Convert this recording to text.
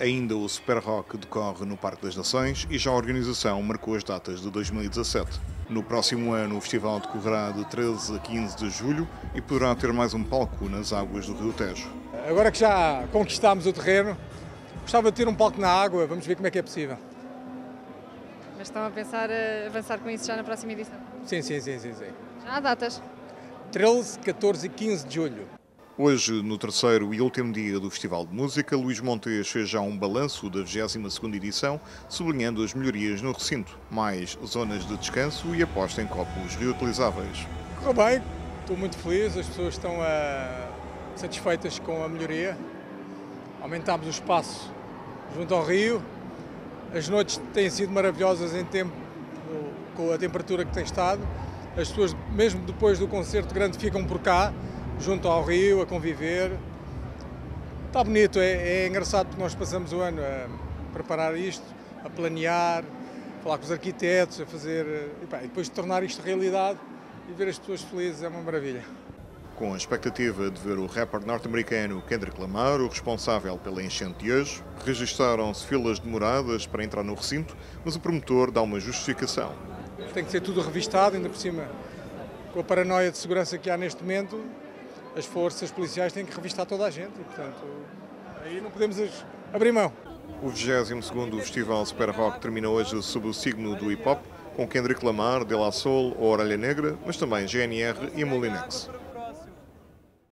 Ainda o Super Rock decorre no Parque das Nações e já a organização marcou as datas de 2017. No próximo ano, o festival decorrerá de 13 a 15 de julho e poderá ter mais um palco nas águas do Rio Tejo. Agora que já conquistámos o terreno, gostava de ter um palco na água, vamos ver como é que é possível. Mas estão a pensar a avançar com isso já na próxima edição? Sim, sim, sim, sim. sim. Já há datas? 13, 14 e 15 de julho. Hoje, no terceiro e último dia do Festival de Música, Luís Montes fez já um balanço da 22ª edição, sublinhando as melhorias no recinto, mais zonas de descanso e aposta em copos reutilizáveis. Correu bem, estou muito feliz, as pessoas estão uh, satisfeitas com a melhoria. Aumentámos o espaço junto ao rio, as noites têm sido maravilhosas em tempo, com a temperatura que tem estado. As pessoas, mesmo depois do concerto grande, ficam por cá, junto ao rio, a conviver. Está bonito, é, é engraçado porque nós passamos o ano a preparar isto, a planear, a falar com os arquitetos, a fazer. E, pá, e depois de tornar isto realidade e ver as pessoas felizes é uma maravilha. Com a expectativa de ver o rapper norte-americano Kendrick Lamar, o responsável pela enchente de hoje, registaram-se filas demoradas para entrar no recinto, mas o promotor dá uma justificação. Tem que ser tudo revistado, ainda por cima, com a paranoia de segurança que há neste momento, as forças policiais têm que revistar toda a gente e, portanto, aí não podemos abrir mão. O 22º Festival Super Rock termina hoje sob o signo do hip-hop, com Kendrick Lamar, De La Soul ou Orelha Negra, mas também GNR e Molinex.